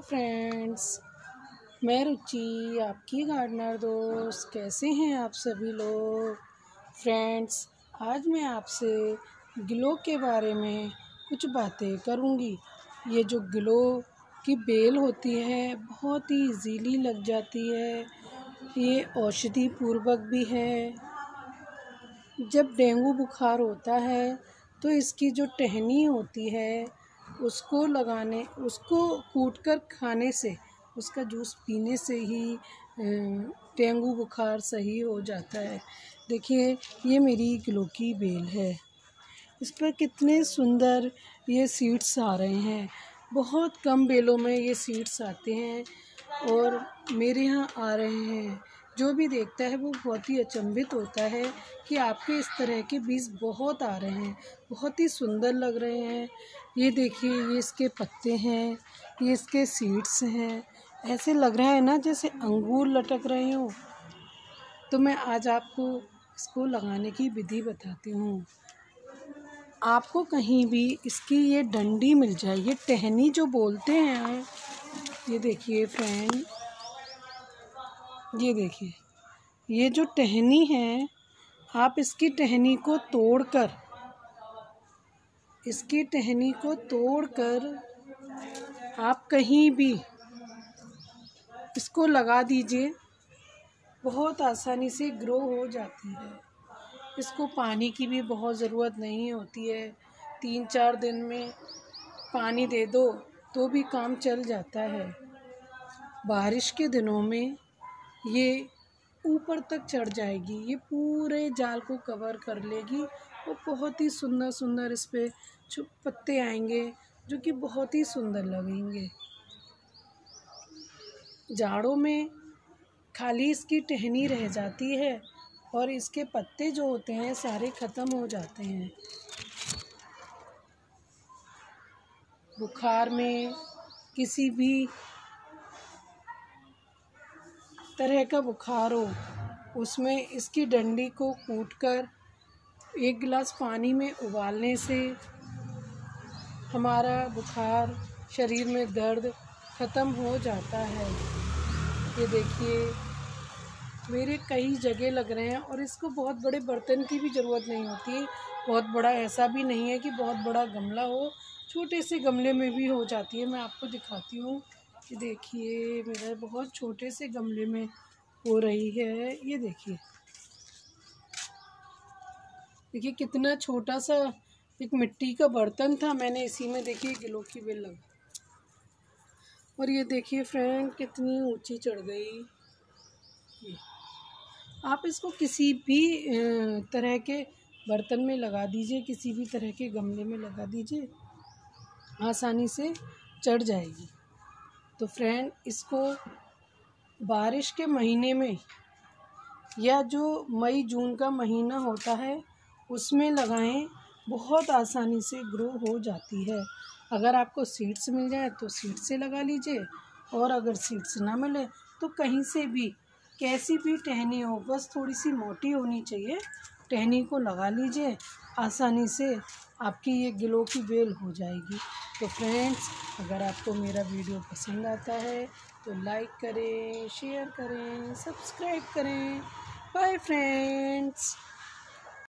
Friends मैं रुचि, आपकी gardener दोस्त। कैसे हैं आप सभी लोग? फ्रेंड्स आज मैं आपसे गिलो के बारे में कुछ बातें करूँगी। ये जो गिलो की बेल होती है, बहुत ही इजीली लग जाती है। ये औषधि पूर्वक भी है। जब डेंगू बुखार होता है तो इसकी जो टहनी होती है उसको लगाने, उसको कूट कर खाने से, उसका जूस पीने से ही डेंगू बुखार सही हो जाता है। देखिए, ये मेरी की बेल है। इस पर कितने सुंदर ये सीड्स आ रहे हैं। बहुत कम बेलों में ये सीड्स आते हैं और मेरे यहाँ आ रहे हैं। जो भी देखता है वो बहुत ही अचंभित होता है कि आपके इस तरह के बीज बहुत आ रहे हैं, बहुत ही सुंदर लग रहे हैं। ये देखिए, ये इसके पत्ते हैं, ये इसके सीड्स हैं। ऐसे लग रहा है ना जैसे अंगूर लटक रहे हो। तो मैं आज आपको इसको लगाने की विधि बताती हूँ। आपको कहीं भी इसकी ये डंडी मिल जाए, ये टहनी जो बोलते हैं, ये देखिए फ्रेंड ये देखिए, ये जो टहनी है, आप इसकी टहनी को तोड़कर, इसकी टहनी को तोड़कर आप कहीं भी इसको लगा दीजिए, बहुत आसानी से ग्रो हो जाती है। इसको पानी की भी बहुत ज़रूरत नहीं होती है। तीन चार दिन में पानी दे दो तो भी काम चल जाता है। बारिश के दिनों में ये ऊपर तक चढ़ जाएगी, ये पूरे जाल को कवर कर लेगी। और बहुत ही सुंदर सुंदर इस पर पत्ते आएँगे, जो कि बहुत ही सुंदर लगेंगे। जाड़ों में खाली इसकी टहनी रह जाती है और इसके पत्ते जो होते हैं, सारे ख़त्म हो जाते हैं। बुखार में किसी भी तरह का बुखार हो, उसमें इसकी डंडी को कूट कर एक गिलास पानी में उबालने से हमारा बुखार शरीर में दर्द ख़त्म हो जाता है। ये देखिए, मेरे कई जगह लग रहे हैं और इसको बहुत बड़े बर्तन की भी ज़रूरत नहीं होती बहुत बड़ा ऐसा भी नहीं है कि बहुत बड़ा गमला हो, छोटे से गमले में भी हो जाती है। मैं आपको दिखाती हूँ। कि देखिए, मेरा बहुत छोटे से गमले में हो रही है। ये देखिए। देखिए, कितना छोटा सा एक मिट्टी का बर्तन था मैंने इसी में देखिए गिलो की बेल लगा। और ये देखिए फ्रेंड, कितनी ऊँची चढ़ गई। आप इसको किसी भी तरह के बर्तन में लगा दीजिए, किसी भी तरह के गमले में लगा दीजिए, आसानी से चढ़ जाएगी। तो फ्रेंड इसको बारिश के महीने में या जो मई, जून का महीना होता है, उसमें लगाएँ, बहुत आसानी से ग्रो हो जाती है। अगर आपको सीड्स मिल जाए तो सीड से लगा लीजिए, और अगर सीड्स ना मिले तो कहीं से भी, कैसी भी टहनी हो, बस थोड़ी सी मोटी होनी चाहिए टहनी को लगा लीजिए। आसानी से आपकी ये गिलो की बेल हो जाएगी। तो फ्रेंड्स, अगर आपको मेरा वीडियो पसंद आता है तो लाइक करें, शेयर करें, सब्सक्राइब करें। Bye friends.